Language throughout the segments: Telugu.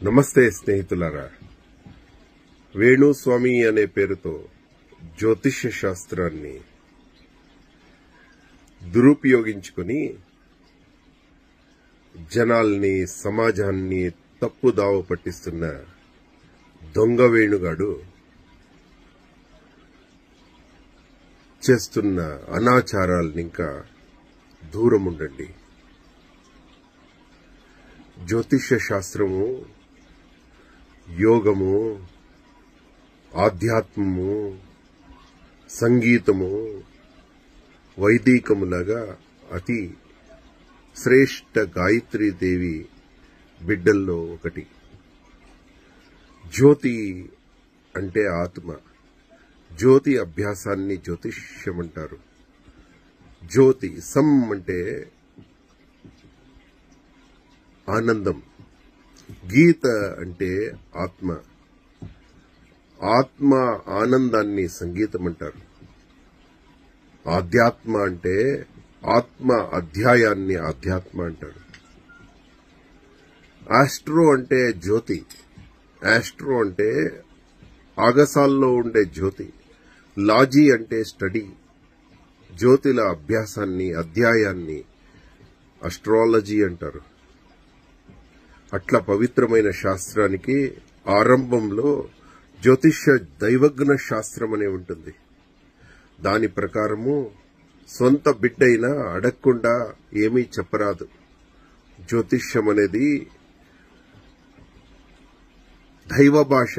నమస్తే స్నేహితులారా. వేణుస్వామి అనే పేరుతో జ్యోతిష్య శాస్త్రాన్ని దురుపయోగించుకుని జనాల్ని సమాజాన్ని తప్పుదావ పట్టిస్తున్న దొంగ వేణుగాడు చేస్తున్న అనాచారాల్ని ఇంకా దూరం ఉండండి జ్యోతిష్య శాస్త్రము యోగము ఆధ్యాత్మము సంగీతము వైదికములాగా అతి శ్రేష్ఠ గాయత్రీదేవి బిడ్డల్లో ఒకటి. జ్యోతి అంటే ఆత్మ. జ్యోతి అభ్యాసాన్ని జ్యోతిష్యమంటారు. జ్యోతి సం అంటే ఆనందం. గీత అంటే ఆత్మ. ఆత్మ ఆనందాన్ని సంగీతం అంటారు. ఆధ్యాత్మ అంటే ఆత్మ అధ్యాయాన్ని ఆధ్యాత్మ అంటారు. ఆస్ట్రో అంటే జ్యోతి. ఆస్ట్రో అంటే ఆగసాల్లో ఉండే జ్యోతి. లాజీ అంటే స్టడీ. జ్యోతిల అభ్యాసాన్ని అధ్యాయాన్ని అస్ట్రాలజీ అంటారు. అట్లా పవిత్రమైన శాస్త్రానికి ఆరంభంలో జ్యోతిష్య దైవజ్ఞ శాస్త్రం అనే ఉంటుంది. దాని ప్రకారము సొంత బిడ్డైనా అడగకుండా ఏమీ చెప్పరాదు. జ్యోతిష్యం అనేది దైవ భాష.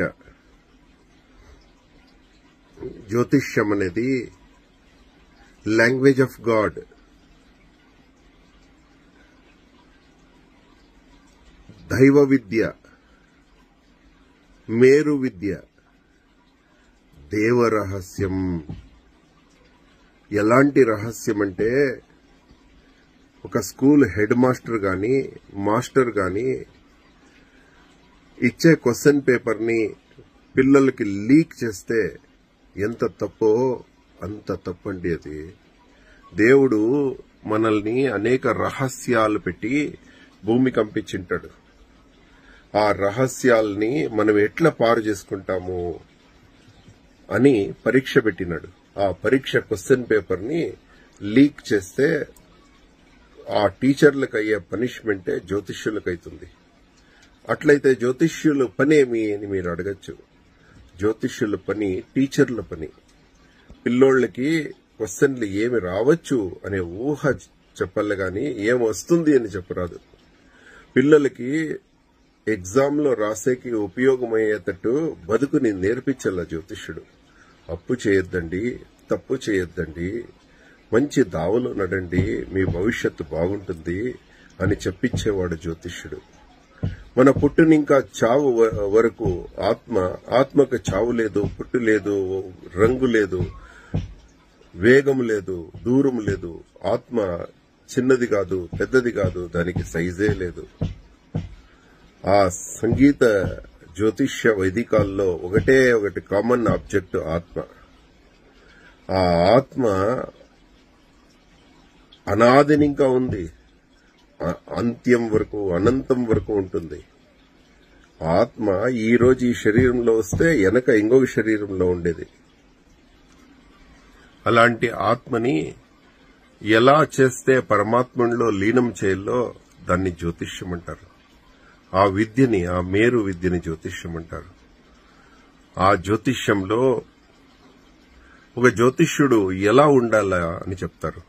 జ్యోతిష్యం అనేది లాంగ్వేజ్ ఆఫ్ గాడ్. దైవ విద్య మేరు విద్య దేవరహస్యం. ఎలాంటి రహస్యం అంటే ఒక స్కూల్ హెడ్ మాస్టర్ గాని మాస్టర్ గాని ఇచ్చే క్వశ్చన్ పేపర్ని పిల్లలకి లీక్ చేస్తే ఎంత తప్పో అంత తప్పండి అది. దేవుడు మనల్ని అనేక రహస్యాలు పెట్టి భూమి కంపించింటాడు ఆ రహస్యాల్ని మనం ఎట్లా పారు చేసుకుంటాము అని పరీక్ష పెట్టినాడు. ఆ పరీక్ష క్వశ్చన్ పేపర్ని లీక్ చేస్తే ఆ టీచర్లకు అయ్యే పనిష్మెంటే జ్యోతిష్యులకు అవుతుంది అట్లయితే జ్యోతిష్యుల పనేమి అని మీరు అడగచ్చు. జ్యోతిష్యుల పని టీచర్ల పని. పిల్లోళ్ళకి క్వశ్చన్లు ఏమి రావచ్చు అనే ఊహ చెప్పాలి గాని ఏం వస్తుంది అని చెప్పరాదు. పిల్లలకి ఎగ్జామ్లో రాసేకి ఉపయోగమయ్యేటట్టు బతుకుని నేర్పించాల జ్యోతిష్యుడు. అప్పు చేయొద్దండి తప్పు చేయొద్దండి మంచి దావలో నడండి మీ భవిష్యత్తు బాగుంటుంది అని చెప్పించేవాడు జ్యోతిష్యుడు. మన పుట్టునింకా చావు వ- వరకు ఆత్మ ఆత్మకు చావు లేదు పుట్టు లేదు రంగు లేదు వేగం లేదు దూరం లేదు ఆత్మ చిన్నది కాదు పెద్దది కాదు దానికి సైజే లేదు. ఆ సంగీత జ్యోతిష్య వైదికాల్లో ఒకటే ఒకటి కామన్ ఆబ్జెక్ట్ ఆత్మ. ఆ ఆత్మ అనాదినింకా ఉంది. అ- అంత్యం వరకు అనంతం వరకు ఉంటుంది. ఆత్మ ఈ రోజు ఈ శరీరంలో వస్తే వెనక ఇంకొక శరీరంలో ఉండేది. అలాంటి ఆత్మని ఎలా చేస్తే పరమాత్మలో లీనం చేయాలో దాన్ని జ్యోతిష్యం అంటారు. ఆ విద్యని ఆ మేరు విద్యని జ్యోతిష్యం అంటారు. ఆ జ్యోతిష్యంలో ఒక జ్యోతిష్యుడు ఎలా ఉండాలా అని చెప్తారు.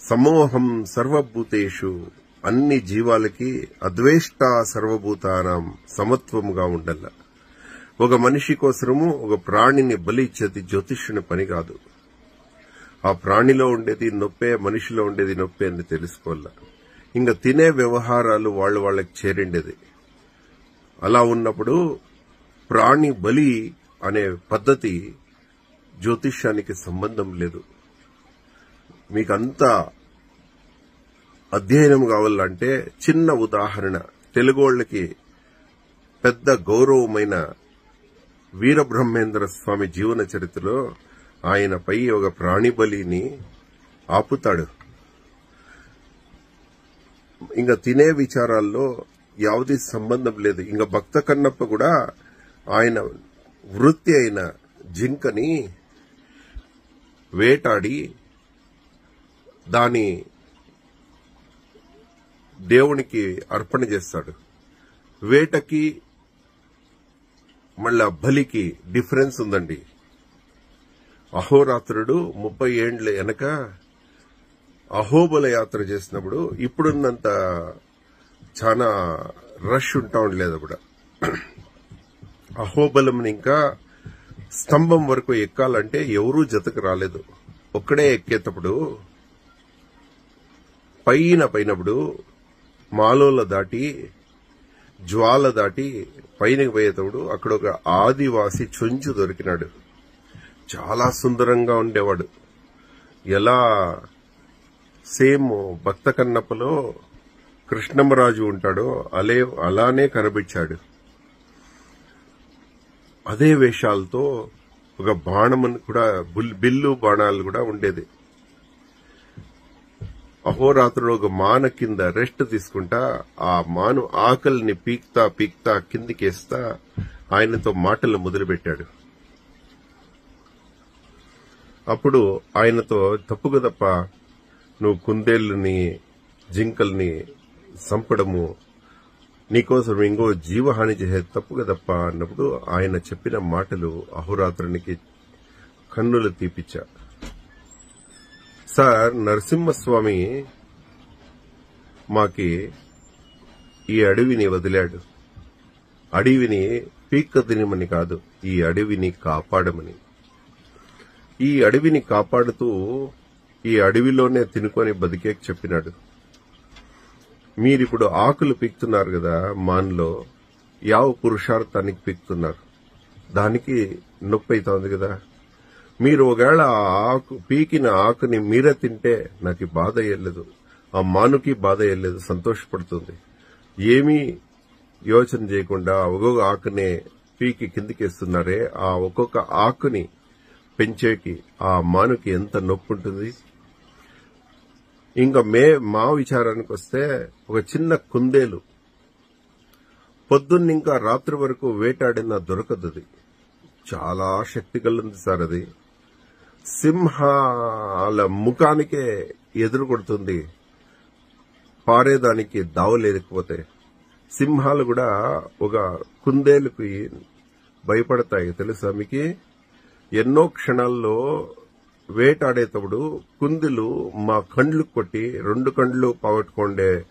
సమూహం సర్వభూతేషు అన్ని జీవాలకి అద్వేష్ట సర్వభూతానం సమత్వముగా ఉండాల. ఒక మనిషి కోసము ఒక ప్రాణిని బలి ఇచ్చేది జ్యోతిష్యుని పని కాదు. ఆ ప్రాణిలో ఉండేది నొప్పే మనిషిలో ఉండేది నొప్పే అని తెలుసుకోవాల. ఇంకా తినే వ్యవహారాలు వాళ్ళ వాళ్ళకి చేరిండేది. అలా ఉన్నప్పుడు ప్రాణి బలి అనే పద్ధతి జ్యోతిష్యానికి సంబంధం లేదు. మీకంతా అధ్యయనం కావాలంటే చిన్న ఉదాహరణ. తెలుగు వాళ్ళకి పెద్ద గౌరవమైన వీరబ్రహ్మేంద్ర స్వామి జీవన చరిత్రలో ఆయనపై ఒక ప్రాణి బలిని ఆపుతాడు. ఇంకా తినే విచారాల్లో యావది సంబంధం లేదు. ఇంకా భక్త కన్నప్ప కూడా ఆయన వృత్తి అయిన జింకని వేటాడి దాని దేవునికి అర్పణ చేస్తాడు. వేటకి మళ్ళా బలికి డిఫరెన్స్ ఉందండి. అహోరాత్రుడు ముప్పై ఏండ్ల వెనక అహోబల యాత్ర చేసినప్పుడు ఇప్పుడున్నంత చాలా రష్ ఉంటా ఉండలేదు అప్పుడు. అహోబలం ఇంకా స్తంభం వరకు ఎక్కాలంటే ఎవరూ జతకు రాలేదు. ఒక్కడే ఎక్కేటప్పుడు పైన పైనప్పుడు మాలోల దాటి జ్వాల దాటి పైనకి పోయేటప్పుడు అక్కడ ఒక ఆదివాసి చొంచు దొరికినాడు. చాలా సుందరంగా ఉండేవాడు. ఎలా? సేమ్ భక్త కన్నప్పలో కృష్ణమరాజు ఉంటాడో అలే అలానే కనిపించాడు. అదే వేషాలతో ఒక బాణం కూడా బుల్- బిల్లు బాణాలు కూడా ఉండేది. అహోరాత్రులు ఒక మాన కింద రెస్ట్ తీసుకుంటా ఆ మాను ఆకలిని పీక్తా పీక్తా కిందికేస్తా ఆయనతో మాటలు మొదలుపెట్టాడు. అప్పుడు ఆయనతో తప్పుగా తప్ప నువ్వు కుందేళ్ళని జింకల్ని సంపడము. నీకోసం ఇంకో జీవహాని చేసే తప్పుగా తప్ప అన్నప్పుడు ఆయన చెప్పిన మాటలు అహోరాత్రునికి కన్నులు తీపిచ్చా. సార్ నరసింహస్వామి మాకి ఈ అడవిని వదిలాడు. అడవిని పీక్క తినమని కాదు ఈ అడవిని కాపాడమని. ఈ అడవిని కాపాడుతూ ఈ అడవిలోనే తినుకొని బతికేకి చెప్పినాడు. మీరిప్పుడు ఆకులు పీక్తున్నారు కదా మాన్లో యావ పురుషార్థానికి పీక్తున్నారు. దానికి నొప్పి అవుతోంది కదా. మీరు ఒకవేళ ఆ ఆకు పీకిన ఆకుని మీరే తింటే నాకు బాధ వేయలేదు ఆ మానుకి బాధ వేయలేదు సంతోషపడుతుంది. ఏమీ యోచన చేయకుండా ఒక్కొక్క ఆకునే పీకి కిందికేస్తున్నారే ఆ ఒక్కొక్క ఆకుని పెంచేకి ఆ మానుకి ఎంత నొప్పి ఉంటుంది ఇంకా మే మా విచారానికి వస్తే ఒక చిన్న కుందేలు. పొద్దున్న ఇంకా రాత్రి వరకు వేటాడినా దొరకదు అది. చాలా శక్తి కలిగింది సార్ అది. సింహాల ముఖానికే ఎదురు కొడుతుంది. పారేదానికి దావలేకపోతే సింహాలు కూడా ఒక కుందేలుకి భయపడతాయి. తెలుసా మీకు? ఎన్నో క్షణాల్లో వేటాడేటప్పుడు కుందులు మా కండ్లు కొట్టి రెండు కండ్లు పోగొట్టుకుండే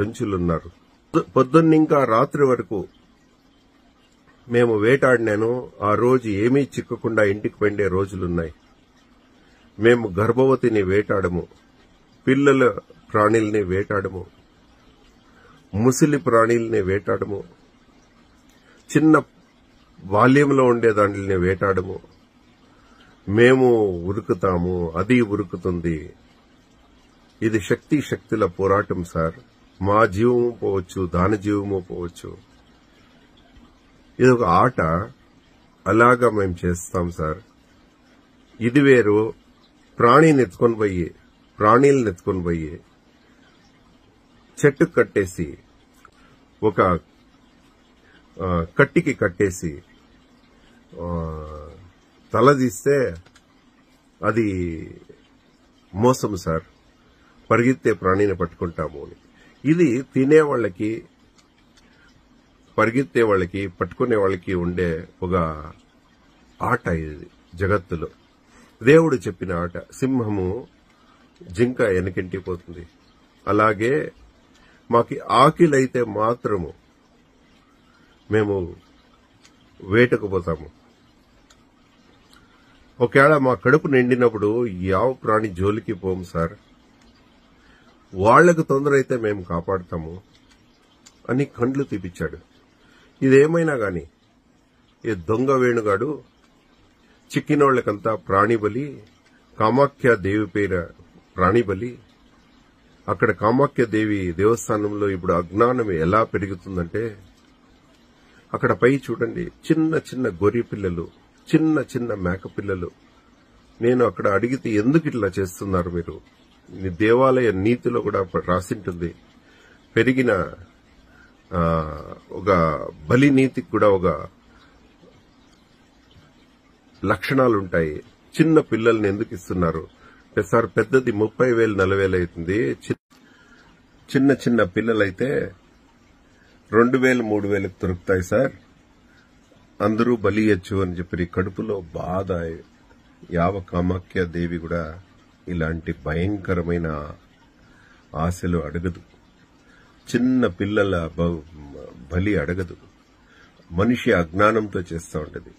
చెంచులున్నారు పొద్దున్నింకా రాత్రి వరకు మేము వేటాడినాను. ఆ రోజు ఏమీ చిక్కకుండా ఇంటికి పండే రోజులున్నాయి. మేము గర్భవతిని వేటాడము. పిల్లల ప్రాణుల్ని వేటాడము. ముసిలి ప్రాణుల్ని వేటాడము. చిన్న బాల్యంలో ఉండే దానిని వేటాడము. మేము ఉరుకుతాము అది ఉరుకుతుంది. ఇది శక్తి శక్తుల పోరాటం సార్. మా జీవము పోవచ్చు దాని జీవము పోవచ్చు. ఇది ఒక ఆట. అలాగా మేము చేస్తాం సార్. ఇది వేరు. ప్రాణిని ఎత్తుకొని పోయి ప్రాణీలను ఎత్తుకొని పోయి చెట్టు కట్టేసి ఒక కట్టికి కట్టేసి తలదీస్తే అది మోసం సార్. పరిగెత్తే ప్రాణిని పట్టుకుంటాము అని. ఇది తినే వాళ్ళకి పరిగెత్తే వాళ్ళకి పట్టుకునే వాళ్ళకి ఉండే ఒక ఆట ఇది జగత్తులో. దేవుడు చెప్పిన ఆట సింహము జింక వెనకింటి పోతుంది. అలాగే మాకి ఆకిలైతే మాత్రము మేము వేటకు పోతాము. ఒకవేళ మా కడుపు నిండినప్పుడు యావ ప్రాణి జోలికి పోము సార్. వాళ్ళకు తొందర అయితే మేము కాపాడుతాము అని కండ్లు తీపిచ్చాడు. ఇదేమైనా గాని ఈ దొంగ వేణుగాడు చిక్కినోళ్ళకంతా ప్రాణిబలి కామాఖ్య దేవి పేర ప్రాణిబలి అక్కడ కామాఖ్య దేవి దేవస్థానంలో ఇప్పుడు అజ్ఞానం ఎలా పెరుగుతుందంటే అక్కడ పై చూడండి చిన్న చిన్న గొర్రె పిల్లలు చిన్న చిన్న మేకపిల్లలు నేను అక్కడ అడిగితే ఎందుకు ఇట్లా చేస్తున్నారు మీరు? దేవాలయ నీతిలో కూడా రాసింటుంది. పెరిగిన ఒక బలి నీతికి కూడా ఒక లక్షణాలు ఉంటాయి చిన్న పిల్లల్ని ఎందుకు ఇస్తున్నారు? సార్ పెద్దది ముప్పై వేలు నలభై వేలు అవుతుంది. చి- చిన్న చిన్న పిల్లలైతే రెండు వేలు మూడు వేలకు దొరుకుతాయి సార్. అందరూ బలియచ్చు అని చెప్పి కడుపులో బాధ యావ కామాఖ్య దేవి కూడా ఇలాంటి భయంకరమైన ఆశలు అడగదు. చిన్న పిల్లల బలి అడగదు. మనిషి అజ్ఞానంతో చేస్తూ ఉంటుంది.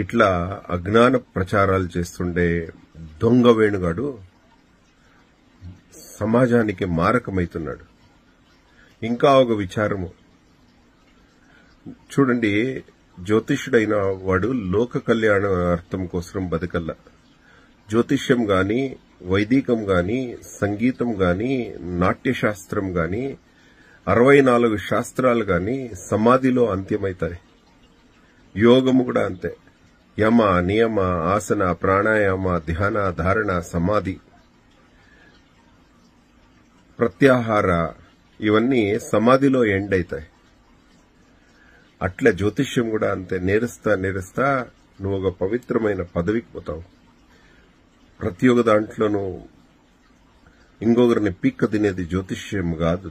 ఇట్లా అజ్ఞాన ప్రచారాలు చేస్తుండే దొంగ వేణుగాడు సమాజానికి మారకమైతున్నాడు. ఇంకా ఒక విచారము. చూడండి జ్యోతిష్యుడైన వాడు లోక కళ్యాణ అర్థం కోసం బతకల్ల. జ్యోతిష్యం గాని వైదికం గాని సంగీతం గాని నాట్యశాస్త్రం గాని అరవై నాలుగు శాస్త్రాలు గాని సమాధిలో అంత్యమవుతాయి యోగము కూడా అంతే. యమ నియమ ఆసన ప్రాణాయామ ధ్యాన ధారణ సమాధి ప్రత్యాహార ఇవన్నీ సమాధిలో ఎండ్ అవుతాయి అట్లా జ్యోతిష్యం కూడా అంతే. నేరుస్తా నేరుస్తా నువ్వు ఒక పవిత్రమైన పదవికి పోతావు. ప్రతి ఒక్క దాంట్లోనూ ఇంకొకరిని పీక్క తినేది జ్యోతిష్యం కాదు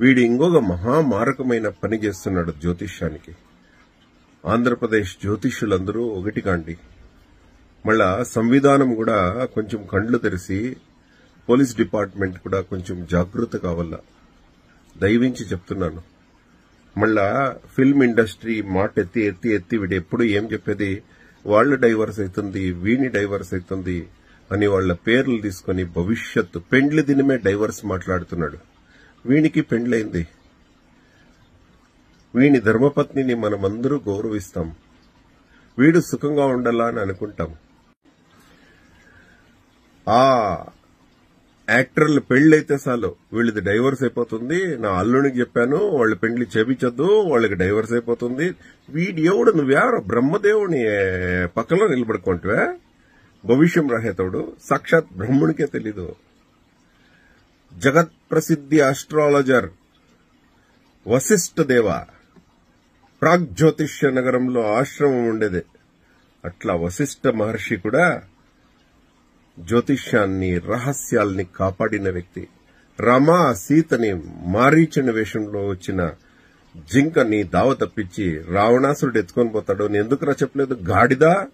వీడు ఇంకొక మహామారకమైన పని చేస్తున్నాడు జ్యోతిష్యానికి. ఆంధ్రప్రదేశ్ జ్యోతిష్యులందరూ ఒకటి కాండి. మళ్ళా సంవిధానం కూడా కొంచెం కండ్లు తెరిసి పోలీస్ డిపార్ట్మెంట్ కూడా కొంచెం జాగ్రత్త కావాల? దయవించి చెప్తున్నాను. మళ్ళా ఫిల్మ్ ఇండస్ట్రీ మాట ఎత్తి ఎత్తి ఎత్తి వీడు ఎప్పుడు ఏం చెప్పేది? వాళ్ళు డైవర్స్ అవుతుంది వీణి డైవర్స్ అవుతుంది అని వాళ్ళ పేర్లు తీసుకొని భవిష్యత్తు పెండ్లి దినమే డైవర్స్ మాట్లాడుతున్నాడు. వీనికి పెండ్లైంది. వీని ధర్మపత్నిని మనమందరూ గౌరవిస్తాం. వీడు సుఖంగా ఉండాలా అని అనుకుంటాం. ఆ యాక్టర్లు పెళ్ళైతే చాలు. వీళ్ళది డైవర్స్ అయిపోతుంది. నా అల్లునికి చెప్పాను వాళ్ళ పెండ్లి చేపించొద్దు వాళ్ళకి డైవర్స్ అయిపోతుంది. వీడి ఎవడు నువ్వెవరు? బ్రహ్మదేవుని పక్కలో నిలబడుకుంటువే? భవిష్యం రహితవుడు. సాక్షాత్ బ్రహ్మునికే తెలీదు. జగత్ ప్రసిద్ధి ఆస్ట్రాలజర్ వశిష్ఠ దేవ. ప్రాగ్జ్యోతిష్య నగరంలో ఆశ్రమం ఉండేది. అట్లా వశిష్ఠ మహర్షి కూడా జ్యోతిష్యాన్ని రహస్యాల్ని కాపాడిన వ్యక్తి. రమా సీతని మారీచిన వేషంలో వచ్చిన జింకని దావ తప్పించి రావణాసురుడు ఎత్తుకొని పోతాడు. నేను ఎందుకురా చెప్పలేదు? గాడిదా?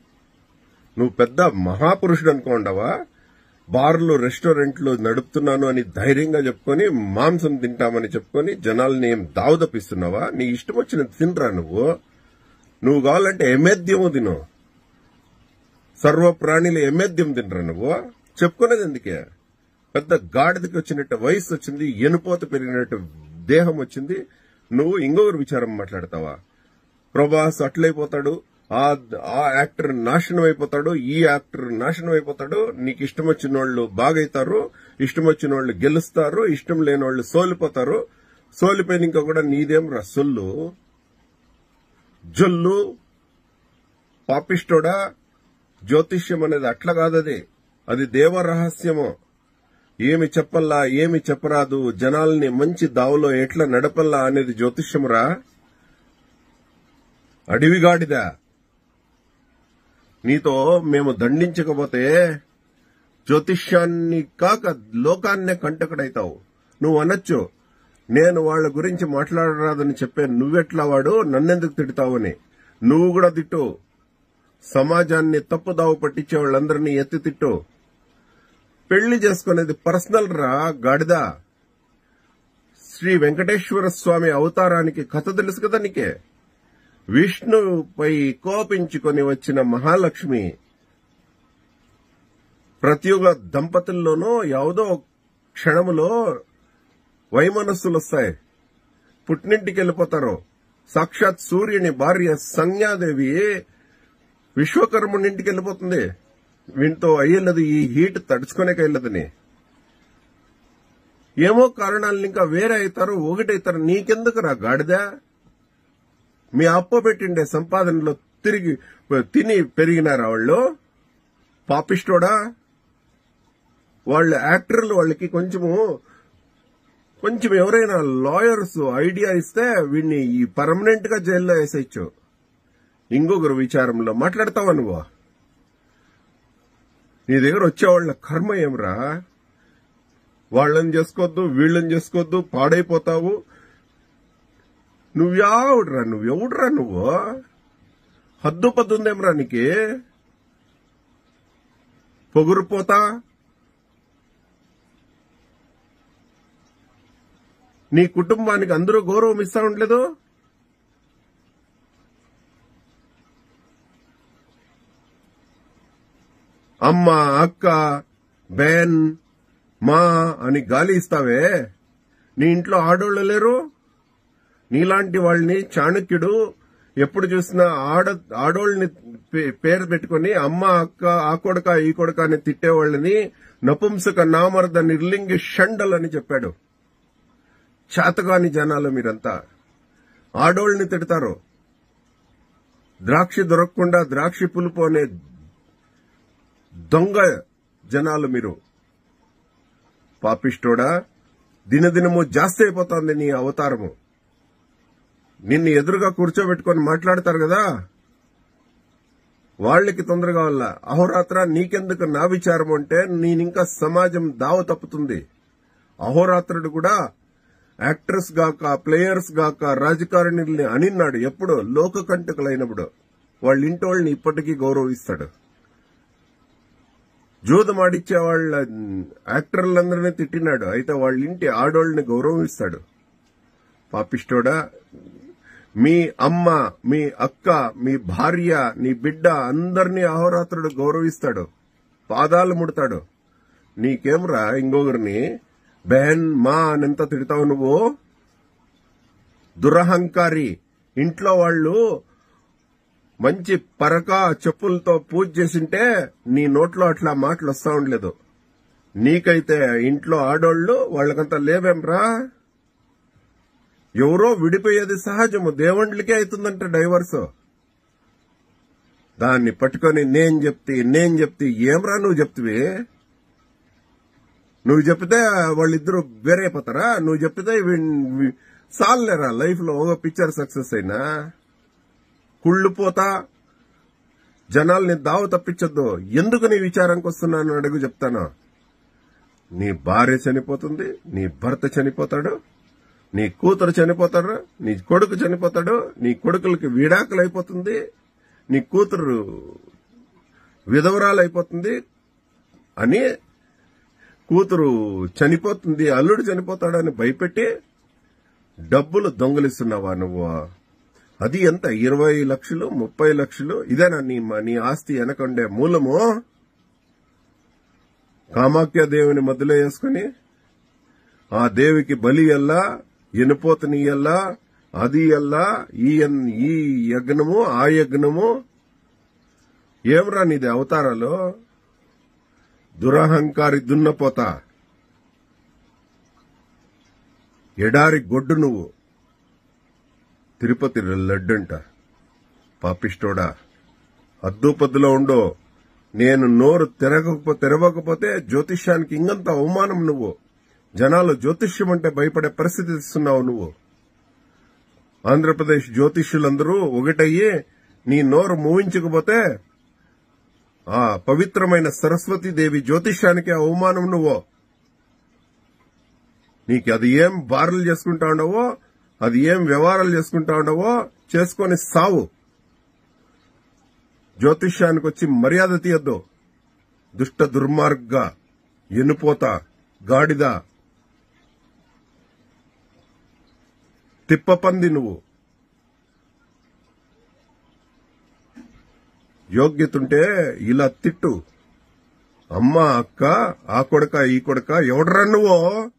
నువ్వు పెద్ద మహాపురుషుడు అనుకోండవా? బార్లు రెస్టారెంట్లు నడుపుతున్నాను అని ధైర్యంగా చెప్పుకొని మాంసం తింటామని చెప్పుకొని జనాల్ని ఏం దావ తప్పిస్తున్నావా? నీ ఇష్టం వచ్చిన తినరా నువ్వు? నువ్వు కావాలంటే ఎమేద్యము తిను సర్వ ప్రాణిలు ఎమేద్యం తినరా నువ్వు? చెప్పుకునేది ఎందుకే? పెద్ద గాడిదకి వచ్చినట్టు వయసు వచ్చింది ఎనుపోత పెరిగినట్టు దేహం వచ్చింది. నువ్వు ఇంకొకరు విచారం మాట్లాడతావా? ప్రభాస్ అట్లయిపోతాడు ఆ ఆ యాక్టర్ నాశనం అయిపోతాడు ఈ యాక్టర్ నాశనం అయిపోతాడు. నీకు ఇష్టం వచ్చిన వాళ్ళు బాగైతారు ఇష్టం వచ్చిన వాళ్ళు గెలుస్తారు ఇష్టం లేని వాళ్ళు సోలిపోతారు. సోలిపోయిన ఇంకా కూడా నీదేం రా సొల్లు. జొల్లు. పాపిష్టోడా జ్యోతిష్యం అనేది అట్లా కాదది. అది దేవ రహస్యము. ఏమి చెప్పల్లా ఏమి చెప్పరాదు. జనాల్ని మంచి దావులో ఎట్లా నడపల్లా అనేది జ్యోతిష్యమురా? అడవిగాడిదా? నీతో మేము దండించకపోతే జ్యోతిష్యాన్ని కాక లోకాన్నే కంటకడైతావు. నువ్వు అనొచ్చు. నేను వాళ్ళ గురించి మాట్లాడరాదని చెప్పే నువ్వెట్లా వాడు? నన్నెందుకు తిడతావని. నువ్వు కూడా తిట్టు. సమాజాన్ని తప్పుదావు పట్టించే వాళ్ళందరినీ ఎత్తి తిట్టు పెళ్లి చేసుకునేది పర్సనల్ రా గాడిదా శ్రీ వెంకటేశ్వర స్వామి అవతారానికి కథ తెలుసు కదా నీకే విష్ణుపై కోపించుకొని వచ్చిన మహాలక్ష్మి ప్రతి ఒక్క దంపతుల్లోనూ ಯಾವುದೋ క్షణములో వైమనస్సులు వస్తాయి పుట్టినింటికి వెళ్ళిపోతారు సాక్షాత్ సూర్యుని భార్య సంజ్ఞాదేవి విశ్వకర్మునింటికి వెళ్ళిపోతుంది వీటితో అయ్యేది ఈ హీట్ తడుచుకోలేక వెళ్ళదని ఏమో కారణాలు ఇంకా వేరే అవుతారు ఒకటైతారు నీకెందుకు రా గాడిదా? మీ అప్ప పెట్టిండే సంపాదనలో తిరిగి తిని పెరిగినారా వాళ్ళు? పాపిస్టోడా వాళ్ళ యాక్టర్లు వాళ్ళకి కొంచెము కొంచెం ఎవరైనా లాయర్స్ ఐడియా ఇస్తే వీడిని ఈ పర్మనెంట్గా జైల్లో వేసేయచ్చు. ఇంకొకరు విచారంలో మాట్లాడతావా నువ్వు? నీ దగ్గర వచ్చేవాళ్ళ కర్మ ఏమరా? వాళ్ళని చేసుకోవద్దు వీళ్ళని చేసుకోవద్దు పాడైపోతావు. నువ్వెవడ్రా నువ్వెవడ్రా నువ్వు? హద్దు పద్దుందేమ్రా నీకి? పొగురుపోతా? నీ కుటుంబానికి అందరూ గౌరవం ఇస్తా ఉండలేదు? అమ్మ అక్క బేన్ మా అని గాలి ఇస్తావే? నీ ఇంట్లో ఆడోళ్ళు లేరు? నీలాంటి వాళ్ళని చాణక్యుడు ఎప్పుడు చూసినా ఆడ ఆడోళ్ళని పే- పేరు పెట్టుకుని అమ్మ అక్క ఆ కొడక ఈ కొడక అని తిట్టేవాళ్ళని నపుంసక నామర్ద నిర్లింగి షండల్ అని చెప్పాడు. చేతగాని జనాలు మీరంతా. ఆడోళ్ళని తిడతారు. ద్రాక్ష దొరకకుండా ద్రాక్ష పులుపు అనే దొంగ జనాలు మీరు. పాపిష్టోడా దినదినము జాస్తి అయిపోతోంది నీ అవతారము. నిన్ను ఎదురుగా కూర్చోబెట్టుకొని మాట్లాడతారు కదా? వాళ్ళకి తొందరగా వల్ల. అహోరాత్ర నీకెందుకు నా విచారం అంటే నేనింకా సమాజం దావ తప్పుతుంది. అహోరాత్రుడు కూడా యాక్టర్స్ గాక ప్లేయర్స్ గాక రాజకారణుల్ని అనిన్నాడు. ఎప్పుడు లోక కంటకులైనప్పుడు. వాళ్ళ ఇంటోళ్ళని ఇప్పటికీ గౌరవిస్తాడు. జూదం ఆడిచ్చే వాళ్ళ యాక్టర్లందరినీ తిట్టినాడు. అయితే వాళ్ళ ఇంటి ఆడోళ్ళని గౌరవిస్తాడు. పాపిష్టోడా మీ అమ్మ మీ అక్క మీ భార్య నీ బిడ్డ అందరినీ అహోరాత్రుడు గౌరవిస్తాడు. పాదాలు ముడతాడు. నీకేమ్రా ఇంకొకరిని? బెహన్ మా అనెంత తిడతావు నువ్వు? దురహంకారి. ఇంట్లో వాళ్ళు మంచి పరక చెప్పులతో పూజ చేసింటే నీ నోట్లో అట్లా మాటలు వస్తా ఉండలేదు. నీకైతే ఇంట్లో ఆడోళ్ళు వాళ్ళకంతా లేవేంరా? ఎవరో విడిపోయేది సహజము. దేవుండ్లకే అవుతుందంట డైవర్స్. దాన్ని పట్టుకొని నేను చెప్తే నేను చెప్తే ఏమ్రా నువ్వు చెప్తివి? నువ్వు చెప్తే వాళ్ళిద్దరూ వేరైపోతారా? నువ్వు చెప్తే సాలేరా లైఫ్లో పిక్చర్ సక్సెస్ అయినా? కుళ్ళుపోతా జనాల్ని దావ తప్పించొద్దు. ఎందుకు నీ విచారానికి వస్తున్నాను అడుగు చెప్తాను? నీ భార్య చనిపోతుంది నీ భర్త చనిపోతాడు నీ కూతురు చనిపోతాడు నీ కొడుకు చనిపోతాడు నీ కొడుకులకి విడాకులు అయిపోతుంది నీ కూతురు విధవరాలు అయిపోతుంది అని కూతురు చనిపోతుంది అల్లుడు చనిపోతాడని భయపెట్టి డబ్బులు దొంగలిస్తున్నావా నువ్వు? అది ఎంత? ఇరవై లక్షలు ముప్పై లక్షలు? ఇదేనా నీ నీ ఆస్తి వెనకండే మూలము? కామాఖ్య దేవుని మధ్యలో వేసుకుని ఆ దేవికి బలి ఎల్లా ఎనుపోతని ఎల్లా అది ఎల్లా ఈ ఈ యజ్ఞము ఆ యజ్ఞము. ఏమరా నీది అవతారాలు? దురహంకారి దున్నపోత. ఎడారి గొడ్డు నువ్వు. తిరుపతి లడ్డంట. పాపిష్టోడా అద్దుపద్దులో ఉండో. నేను నోరు తెరగకపో తెరవకపోతే జ్యోతిష్యానికి ఇంకంత అవమానం నువ్వు. జనాలు జ్యోతిష్యం అంటే భయపడే పరిస్థితి ఇస్తున్నావు నువ్వు. ఆంధ్రప్రదేశ్ జ్యోతిష్యులందరూ ఒకటయ్యి నీ నోరు మూవించకపోతే ఆ పవిత్రమైన సరస్వతీదేవి జ్యోతిష్యానికి అవమానం నువ్వు. నీకు అది ఏం బారులు చేసుకుంటా ఉండవో అది ఏం వ్యవహారాలు చేసుకుంటా ఉండవో చేసుకొని సావు. జ్యోతిష్యానికి వచ్చి మర్యాద తీయద్దు. దుష్ట దుర్మార్గ ఎన్నుపోత గాడిద. తిప్పపంది నువ్వు. యోగ్యతుంటే ఇలా తిట్టు. అమ్మ అక్క ఆ కొడక ఈ కొడక ఎవడరా నువ్వు?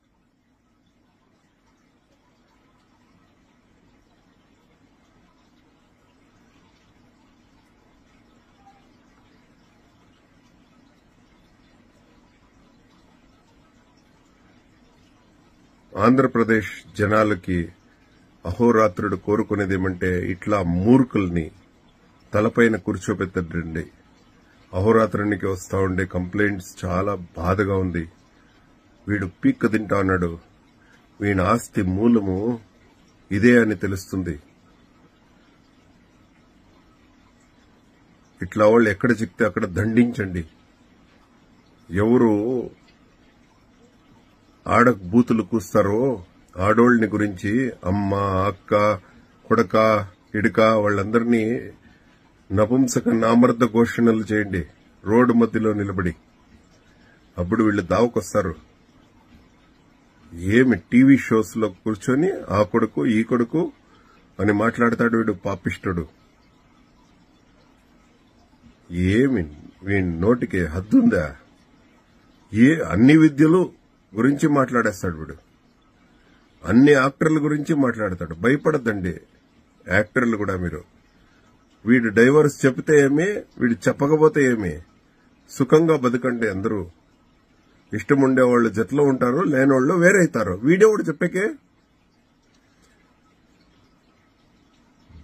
ఆంధ్రప్రదేశ్ జనాలకి అహోరాత్రుడు కోరుకునేదేమంటే ఇట్లా మూర్ఖుల్ని తలపైన కూర్చోబెట్టండి అహోరాత్రునికి వస్తా ఉండే కంప్లైంట్స్ చాలా బాధగా ఉంది. వీడు పీక్క తింటా అన్నాడు వీని ఆస్తి మూలము ఇదే అని తెలుస్తుంది. ఇట్లా వాళ్ళు ఎక్కడ చిక్తే అక్కడ దండించండి. ఎవరు ఆడ బూతులు కూస్తారో ఆడోళ్ళని గురించి అమ్మ అక్క కొడక ఇడుక వాళ్ళందరినీ నపుంసక నామర్థ ఘోషణలు చేయండి. రోడ్డు మధ్యలో నిలబడి. అప్పుడు వీళ్ళు దావకొస్తారు. ఏమి టీవీ షోస్లో కూర్చొని ఆ కొడుకు ఈ కొడుకు అని మాట్లాడతాడు వీడు పాపిష్టుడు. ఏమి వీడి నోటికి హద్దుందా? ఏ అన్ని విద్యలు గురించి మాట్లాడేస్తాడు వీడు. అన్ని యాక్టర్ల గురించి మాట్లాడతాడు. భయపడద్దండి యాక్టర్లు కూడా మీరు. వీడు డైవర్స్ చెప్తే ఏమి వీడు చెప్పకపోతే ఏమి? సుఖంగా బతకండి అందరూ. ఇష్టం ఉండేవాళ్ళు జట్లో ఉంటారు లేనివాళ్ళు వేరైతారు. వీడేవాడు చెప్పకే?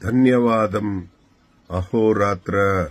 ధన్యవాదం. అహోరాత్ర.